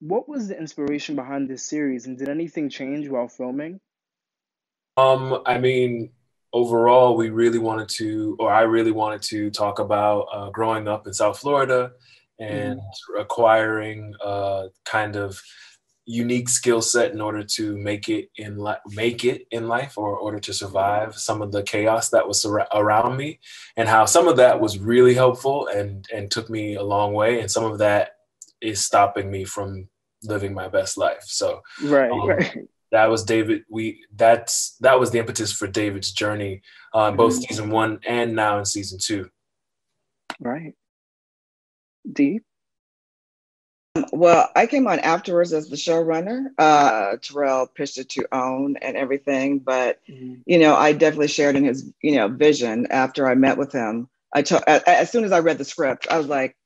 What was the inspiration behind this series, and did anything change while filming? Um, I mean, overall, we really wanted to, or I really wanted to talk about uh, growing up in South Florida and mm. acquiring a kind of unique skill set in order to make it in life, make it in life, or in order to survive some of the chaos that was sur- around me, and how some of that was really helpful and and took me a long way, and some of that is stopping me from living my best life. So, right, um, right that was David. We that's that was the impetus for David's journey, uh, both mm-hmm. season one and now in season two. Right. Deep. Um, well, I came on afterwards as the showrunner. Uh, Tarell pitched it to OWN and everything, but mm-hmm. you know, I definitely shared in his you know vision after I met with him. I took as soon as I read the script, I was like,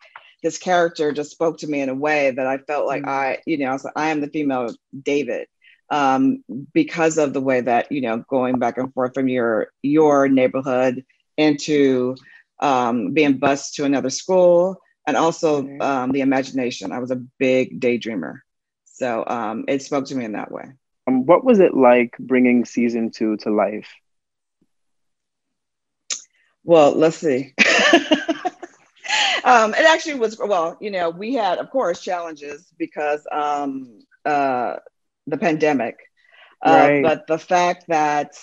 this character just spoke to me in a way that I felt like mm-hmm. I, you know, I, like, I am the female David um, because of the way that you know going back and forth from your your neighborhood into um, being bused to another school and also um, the imagination. I was a big daydreamer. So um, it spoke to me in that way. Um, what was it like bringing season two to life? Well let's see um, it actually was well you know we had of course challenges because um, uh, the pandemic. Uh, right. But the fact that,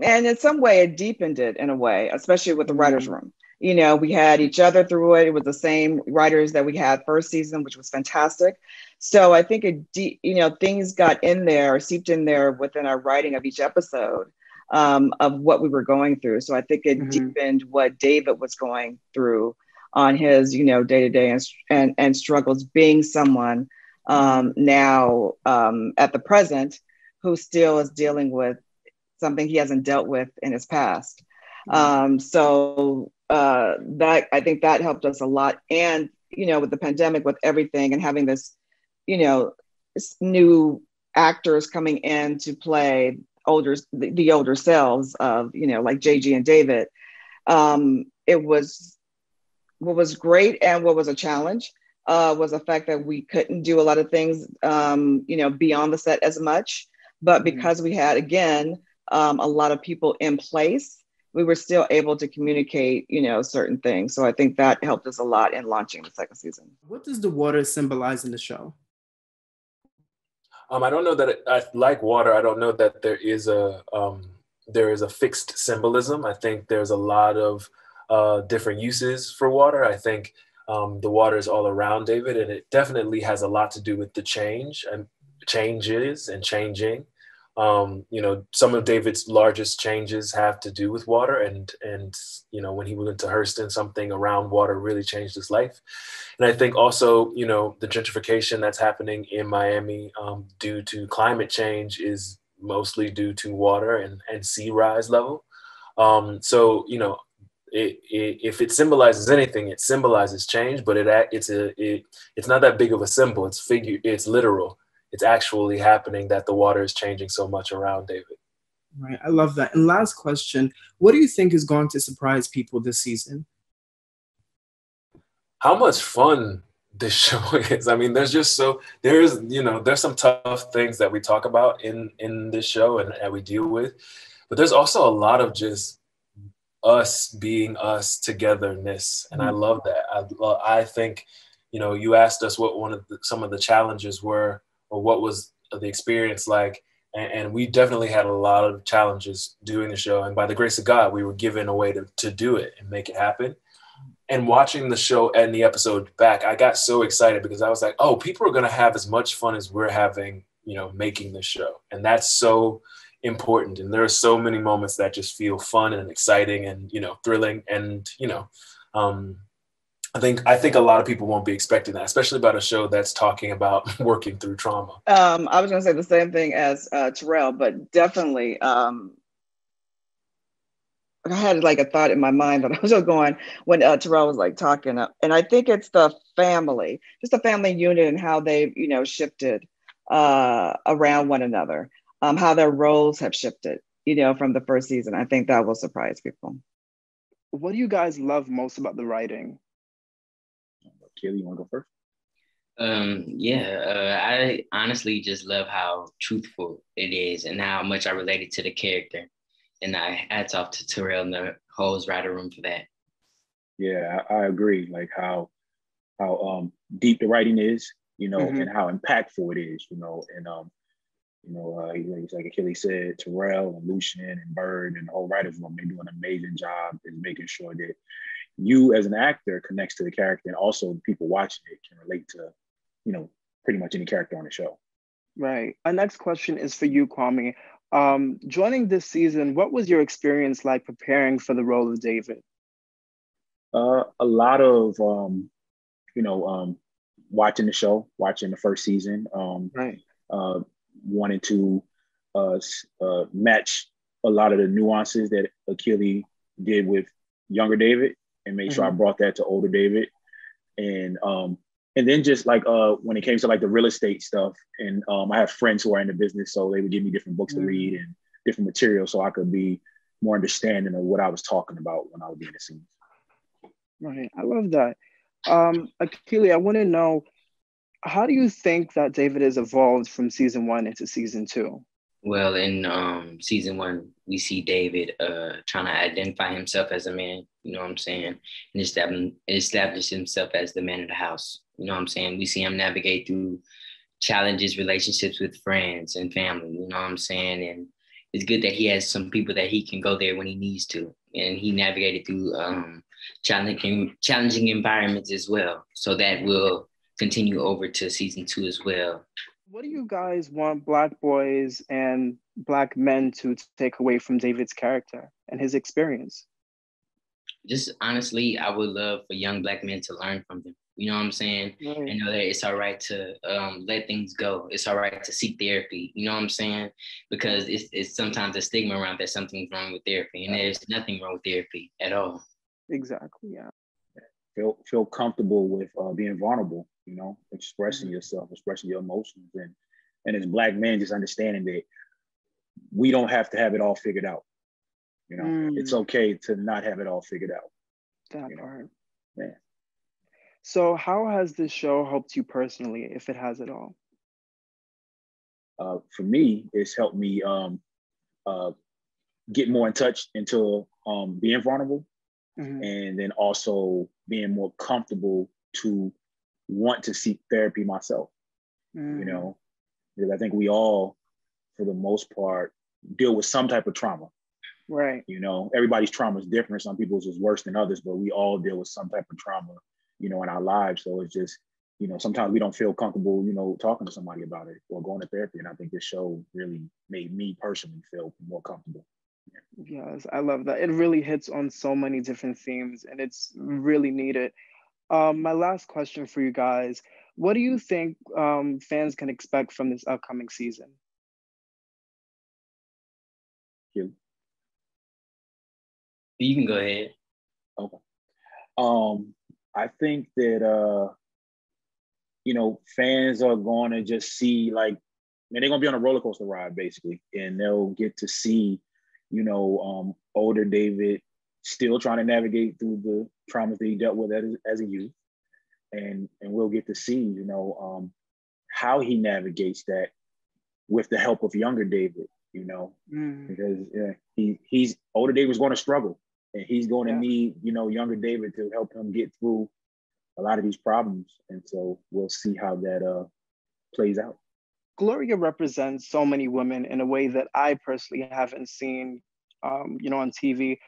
and in some way, it deepened it in a way, especially with the mm-hmm. writers' room. You know, we had each other through it. It was the same writers that we had first season, which was fantastic. So I think it, de- you know, things got in there, seeped in there within our writing of each episode um, of what we were going through. So I think it mm-hmm. deepened what David was going through on his, you know, day to day and and struggles being someone um, now um, at the present who still is dealing with something he hasn't dealt with in his past. Mm-hmm. Um, so uh, that I think that helped us a lot. And you know, with the pandemic, with everything, and having this, you know, new actors coming in to play older the, the older selves of you know like JG and David. Um, it was what was great and what was a challenge uh, was the fact that we couldn't do a lot of things, um, you know, beyond the set as much. But mm-hmm. because we had, again, um, a lot of people in place, we were still able to communicate, you know, certain things. So I think that helped us a lot in launching the second season. What does the water symbolize in the show? Um, I don't know that it, I like water. I don't know that there is a um, there is a fixed symbolism. I think there's a lot of uh, different uses for water. I think um, the water is all around David, and it definitely has a lot to do with the change and changes and changing. Um, you know, some of David's largest changes have to do with water, and and you know, when he went to Hurston, something around water really changed his life. And I think also, you know, the gentrification that's happening in Miami um, due to climate change is mostly due to water and, and sea rise level. Um, so, you know, it, it, if it symbolizes anything, it symbolizes change, but it it's a it, it's not that big of a symbol. It's figure. It's literal. It's actually happening that the water is changing so much around David. Right. I love that. And last question: What do you think is going to surprise people this season? How much fun this show is. I mean, there's just so there's you know there's some tough things that we talk about in in this show and that we deal with, but there's also a lot of just us being us togetherness and i mm-hmm. love that i i think you know you asked us what one of the, some of the challenges were or what was the experience like. And, and, we definitely had a lot of challenges doing the show. And by the grace of god we were given a way to, to do it and make it happen. And watching the show and the episode back i got so excited because i was like oh people are going to have as much fun as we're having you know making the show. And that's so important. And there are so many moments that just feel fun and exciting and you know thrilling and you know um, I think I think a lot of people won't be expecting that, especially about a show that's talking about working through trauma. Um, I was going to say the same thing as uh, Tarell, but definitely, um, I had like a thought in my mind that I was going when uh, Tarell was like talking, uh, and I think it's the family, just the family unit and how they've you know shifted uh, around one another um, how their roles have shifted, you know, from the first season. I think that will surprise people. What do you guys love most about the writing? Akili, you want to go first? Um, yeah, uh, I honestly just love how truthful it is and how much I related to the character. And I hats off to Tarell and the whole writer room for that. Yeah, I, I, agree. Like how how um deep the writing is, you know, mm-hmm. and how impactful it is, you know, and um, you know, uh, like Akili said, Tarell and Lucien and Bird and the whole writers room, they do an amazing job in making sure that you as an actor connects to the character and also people watching it can relate to, you know, pretty much any character on the show. Right. Our next question is for you, Kwame. Um, joining this season, what was your experience like preparing for the role of David? Uh, a lot of, um, you know, um, watching the show, watching the first season, um, right. uh, wanting to uh, uh, match a lot of the nuances that Akili did with younger David and make mm-hmm. sure I mm-hmm. brought that to older David. And um, and then just like uh, when it came to like the real estate stuff, and um, I have friends who are in the business, so they would give me different books mm-hmm. to read and different material, so I could be more understanding of what I was talking about when I was in the scenes. Right, I love that. Um, Akili, I want to know how do you think that David has evolved from season one into season two? Well, in um, season one, we see David uh, trying to identify himself as a man, you know what I'm saying, and establish, establish himself as the man of the house. You know what I'm saying? We see him navigate through challenges, relationships with friends and family, you know what I'm saying? And it's good that he has some people that he can go there when he needs to. And he navigated through um, challenging, challenging environments as well. So that will continue over to season two as well. What do you guys want black boys and black men to take away from David's character and his experience? Just honestly, I would love for young black men to learn from them. You know what I'm saying? Right. And know that it's all right to um, let things go. It's all right to seek therapy. You know what I'm saying? Because it's, it's sometimes a stigma around that something's wrong with therapy, and there's nothing wrong with therapy at all. Exactly. Yeah. Feel feel comfortable with uh, being vulnerable you know, expressing mm-hmm. yourself, expressing your emotions. And and as black men, just understanding that we don't have to have it all figured out. You know, mm. it's okay to not have it all figured out. That part. Know? Yeah. So how has this show helped you personally, if it has at all? Uh, for me, it's helped me um, uh, get more in touch into um, being vulnerable mm-hmm. and then also being more comfortable to want to seek therapy myself. Mm. You know, because I think we all, for the most part, deal with some type of trauma. Right. You know, everybody's trauma is different. Some people's is worse than others, but we all deal with some type of trauma, you know, in our lives. So it's just, you know, sometimes we don't feel comfortable, you know, talking to somebody about it or going to therapy. And I think this show really made me personally feel more comfortable. Yes, I love that. It really hits on so many different themes and it's really needed. Um, my last question for you guys What do you think um, fans can expect from this upcoming season? You. You can go ahead. Okay. Um, I think that uh, you know, fans are going to just see like, man, they're gonna be on a roller coaster ride basically, and they'll get to see, you know, um, older David still trying to navigate through the traumas that he dealt with as, as a youth. And, and we'll get to see, you know, um, how he navigates that with the help of younger David, you know, mm. because yeah, he he's older David's going to struggle and he's going yeah. to need, you know, younger David to help him get through a lot of these problems. And so we'll see how that uh, plays out. Gloria represents so many women in a way that I personally haven't seen, um, you know, on TV.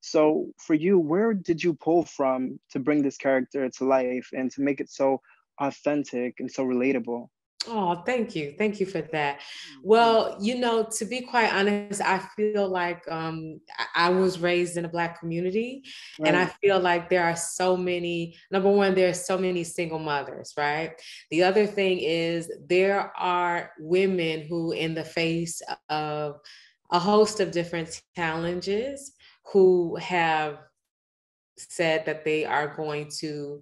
So for you, where did you pull from to bring this character to life and to make it so authentic and so relatable? Oh, thank you. Thank you for that. Well, you know, to be quite honest, I feel like um, I was raised in a Black community, right. and I feel like there are so many, number one, there are so many single mothers, right? The other thing is there are women who, in the face of a host of different challenges, who have said that they are going to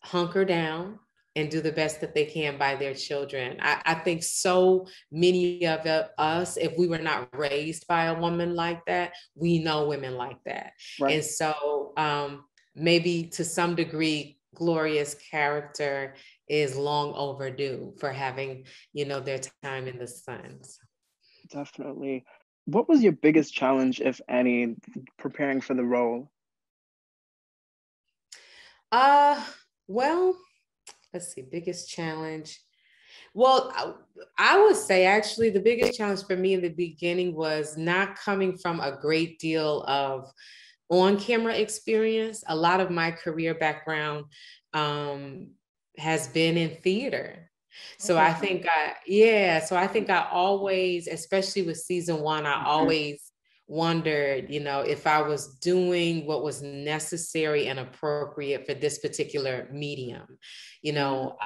hunker down and do the best that they can by their children. I, I, think so many of us, if we were not raised by a woman like that, we know women like that. Right. And so um, maybe to some degree, Gloria's character is long overdue for having, you know, their time in the sun. Definitely. What was your biggest challenge, if any, preparing for the role? Uh, well, let's see, biggest challenge. Well, I would say actually the biggest challenge for me in the beginning was not coming from a great deal of on camera experience. A lot of my career background um, has been in theater. So okay. I think I, yeah, so I think I always, especially with season one, I always wondered, you know, if I was doing what was necessary and appropriate for this particular medium, you know,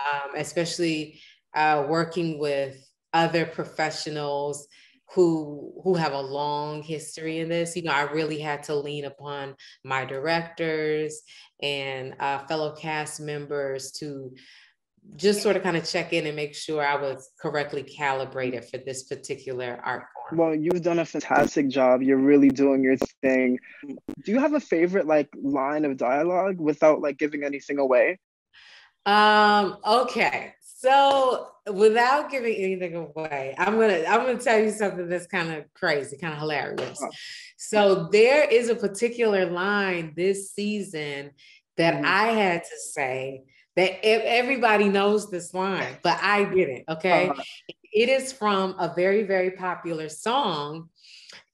um, especially uh, working with other professionals who who have a long history in this. You know i really had to lean upon my directors and uh, fellow cast members to just sort of kind of check in and make sure I was correctly calibrated for this particular art form. Well, you've done a fantastic job. You're really doing your thing. Do you have a favorite like line of dialogue without like giving anything away? Um, okay. So without giving anything away, I'm gonna I'm gonna tell you something that's kind of crazy, kind of hilarious. So there is a particular line this season that mm-hmm. I had to say that everybody knows this line, but I didn't. Okay. Uh-huh. It is from a very, very popular song.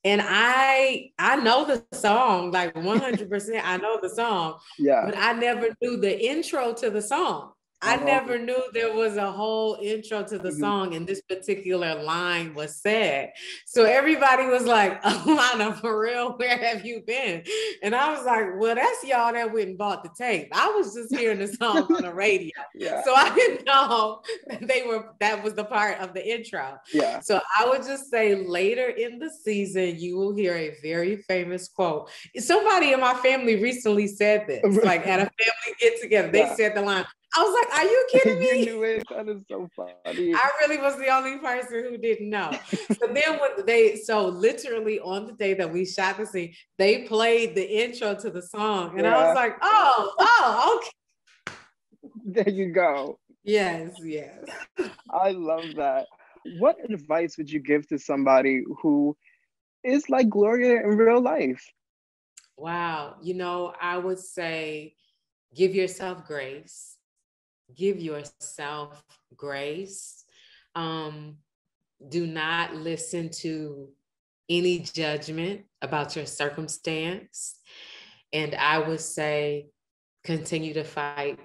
And I I know the song like 100%. I know the song. Yeah. But I never knew the intro to the song. I never knew there was a whole intro to the mm-hmm. song and this particular line was said. So everybody was like, Alana, for real, where have you been? And I was like, well, that's y'all that went and bought the tape. I was just hearing the song on the radio. Yeah. So I didn't know they were, that was the part of the intro. Yeah. So I would just say later in the season, you will hear a very famous quote. Somebody in my family recently said this, like at a family get together, they yeah. said the line, I was like, "Are you kidding me?" you knew it. That is so funny. I really was the only person who didn't know. so then, when they so literally on the day that we shot the scene, they played the intro to the song, and yeah. I was like, "Oh, oh, okay." There you go. Yes, yes. I love that. What advice would you give to somebody who is like Gloria in real life? Wow. You know, I would say give yourself grace give yourself grace. Um, do not listen to any judgment about your circumstance. And I would say continue to fight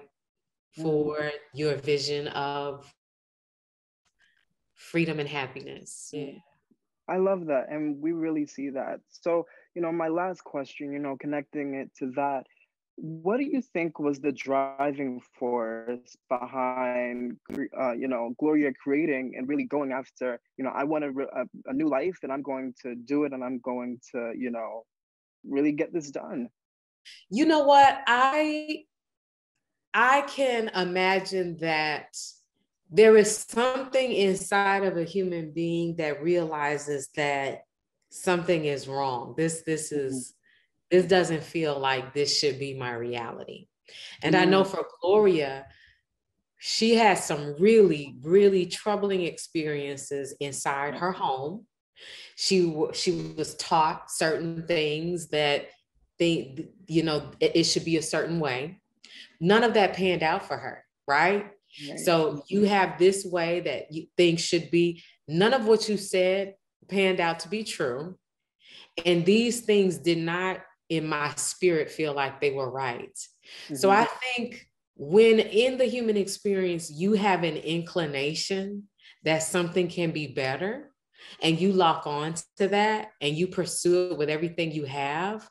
for mm. your vision of freedom and happiness. Yeah. I love that. And we really see that. So, you know, my last question, you know, connecting it to that what do you think was the driving force behind uh, you know gloria creating and really going after you know i want a, a, a, new life and i'm going to do it and i'm going to you know really get this done? You know what? I i can imagine that there is something inside of a human being that realizes that something is wrong. This this mm-hmm. is this doesn't feel like this should be my reality. And mm. I know mm. for Gloria, she has some really, really troubling experiences inside her home. She she was taught certain things that they, you know, it, it should be a certain way. None of that panned out for her, right? right. So you have this way that you, things should be. None of what you said panned out to be true. And these things did not in my spirit feel like they were right. Mm-hmm. So I think when in the human experience you have an inclination that something can be better and you lock on to that and you pursue it with everything you have,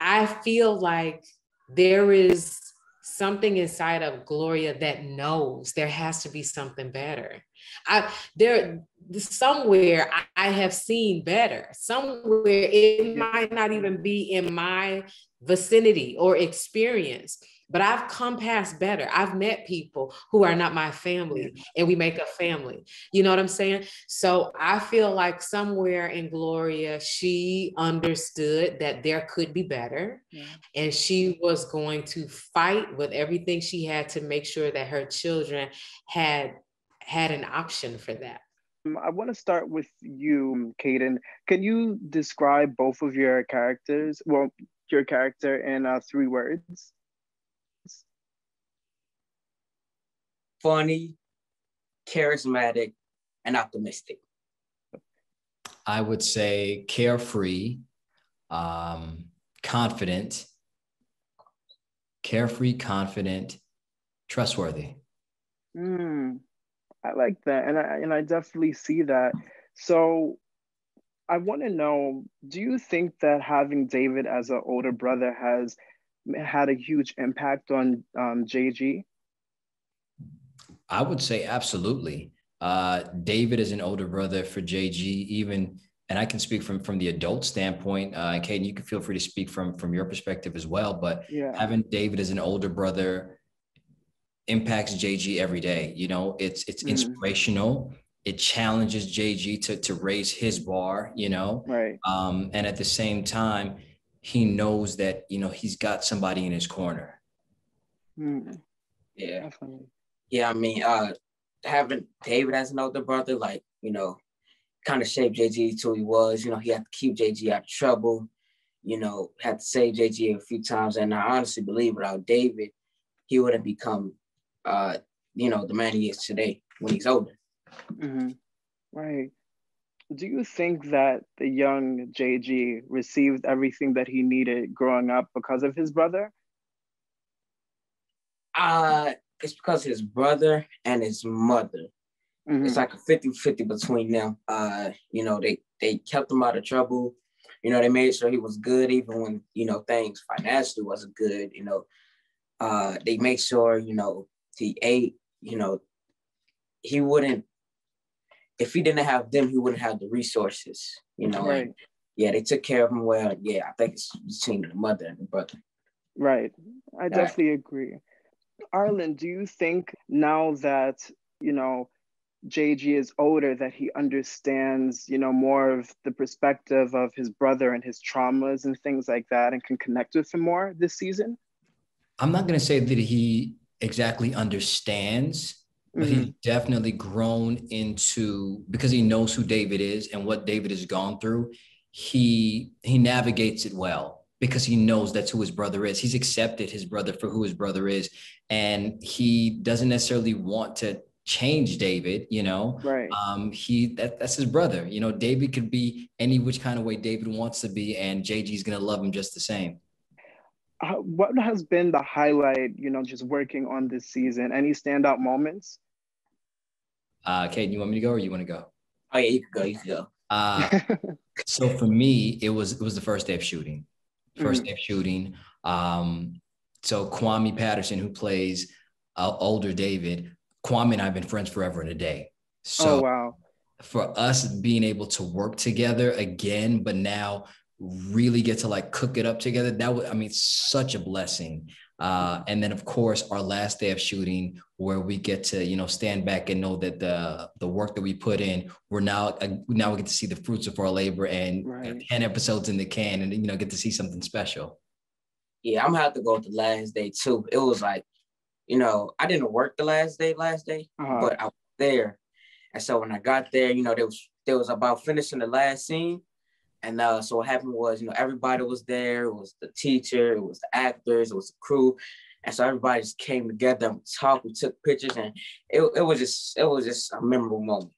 I feel like there is something inside of Gloria that knows there has to be something better. I there somewhere I, I have seen better. Somewhere it might not even be in my vicinity or experience, but I've come past better. I've met people who are not my family and we make a family. You know what I'm saying? So I feel like somewhere in Gloria, she understood that there could be better. Yeah. And she was going to fight with everything she had to make sure that her children had had an option for that. Um, I want to start with you, Cayden. Can you describe both of your characters? Well, your character in uh, three words. Funny, charismatic, and optimistic. I would say carefree, um, confident, carefree, confident, trustworthy. Mm, I like that, and I and I definitely see that. So, I want to know: Do you think that having David as an older brother has had a huge impact on um, JG? I would say absolutely. Uh, David is an older brother for JG, even, and I can speak from from the adult standpoint. Uh, Cayden, you can feel free to speak from from your perspective as well. But yeah. having David as an older brother impacts JG every day. You know, it's it's mm-hmm. inspirational. It challenges JG to to raise his bar. You know, right. Um, and at the same time, he knows that you know he's got somebody in his corner. Mm. Yeah, Definitely. yeah. I mean, uh, having David as an older brother, like you know, kind of shaped JG to who he was. You know, he had to keep JG out of trouble. You know, had to save JG a few times, and I honestly believe without David, he wouldn't become uh, you know, the man he is today when he's older. Mm-hmm. Right. Do you think that the young JG received everything that he needed growing up because of his brother? Uh, it's because his brother and his mother. Mm-hmm. It's like a 50-50 between them. Uh, you know, they they kept him out of trouble. You know, they made sure he was good even when, you know, things financially wasn't good. You know, uh, they make sure, you know, he ate, you know, he wouldn't, if he didn't have them, he wouldn't have the resources, you know. Right. And yeah, they took care of him well. Yeah, I think it's between the mother and the brother. Right. I definitely agree. Arlen, do you think now that, you know, JG is older that he understands, you know, more of the perspective of his brother and his traumas and things like that and can connect with him more this season? I'm not going to say that he exactly understands, but mm-hmm. he's definitely grown into because he knows who David is and what David has gone through. He he navigates it well because he knows that's who his brother is. He's accepted his brother for who his brother is, and he doesn't necessarily want to change David, you know. Right. Um, he that that's his brother. You know, David could be any which kind of way David wants to be, and JG's gonna love him just the same what has been the highlight, you know, just working on this season? Any standout moments? Uh, Kate, you want me to go or you want to go? Oh yeah, you can go. You can go. Uh, so for me, it was it was the first day of shooting. 1st mm-hmm. day of shooting. Um, so Kwame Patterson, who plays uh, older David, Kwame and I have been friends forever and a day. So oh, wow. for us being able to work together again, but now really get to like cook it up together that was i mean such a blessing uh, and then of course our last day of shooting where we get to you know stand back and know that the the work that we put in we're now uh, now we get to see the fruits of our labor and right. 10 episodes in the can and you know get to see something special yeah i'm gonna have to go with the last day too it was like you know i didn't work the last day last day uh-huh. but i was there and so when i got there you know there was there was about finishing the last scene and uh, so what happened was, you know, everybody was there. It was the teacher, it was the actors, it was the crew. And so everybody just came together and talked, we took pictures, and it, it was just it was just a memorable moment.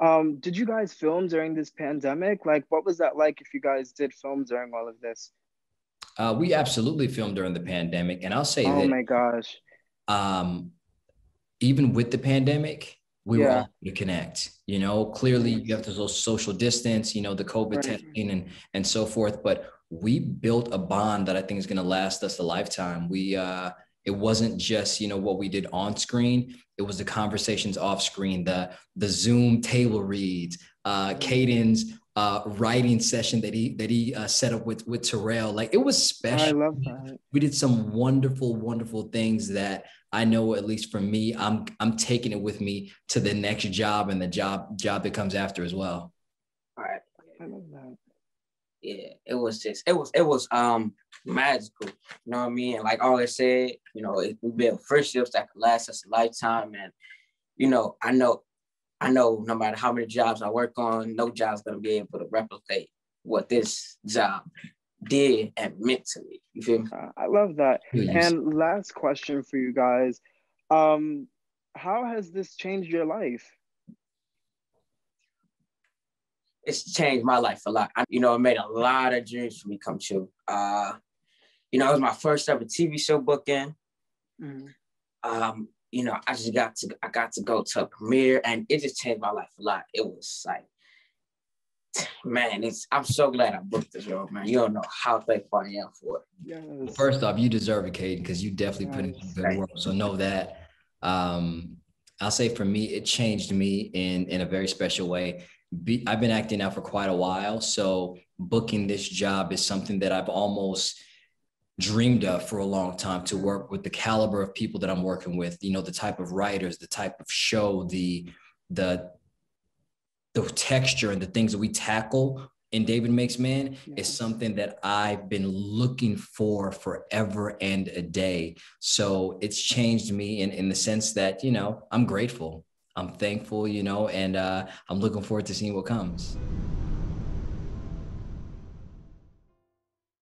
Um, did you guys film during this pandemic? Like, what was that like if you guys did film during all of this? Uh, we absolutely filmed during the pandemic, and I'll say oh that. Oh my gosh! Um, even with the pandemic, we yeah. were able to connect. You know, clearly you have to social distance, you know, the COVID right. testing and and so forth. But we built a bond that I think is going to last us a lifetime. We uh, it wasn't just you know what we did on screen; it was the conversations off screen, the the Zoom table reads, uh, Cayden's uh, writing session that he that he uh, set up with with Tarell. Like it was special. I love that. We did some wonderful, wonderful things that I know, at least for me, I'm I'm taking it with me to the next job and the job job that comes after as well. All right. I love that. Yeah, it was just it was it was um magical. You know what I mean? like all I said, you know, it, we build friendships that could last us a lifetime. And you know, I know I know no matter how many jobs I work on, no job's gonna be able to replicate what this job did and meant to me. You feel me? I love that. And last question for you guys. Um, how has this changed your life? It's changed my life a lot. I, you know, it made a lot of dreams for me come true. Uh, you know, it was my first ever TV show booking. Mm-hmm. Um, you know, I just got to I got to go to a premiere and it just changed my life a lot. It was like, man, it's I'm so glad I booked this role, man. You don't know how thankful I am for it. Yes. First off, you deserve it, Kate, because you definitely yes. put in some good work. So know that. Um, I'll say for me, it changed me in in a very special way. Be, I've been acting now for quite a while, so booking this job is something that I've almost dreamed of for a long time to work with the caliber of people that I'm working with, you know, the type of writers, the type of show, the the the texture and the things that we tackle in David Makes Man yeah. is something that I've been looking for forever and a day. So it's changed me in, in the sense that, you know, I'm grateful. I'm thankful, you know, and uh, I'm looking forward to seeing what comes.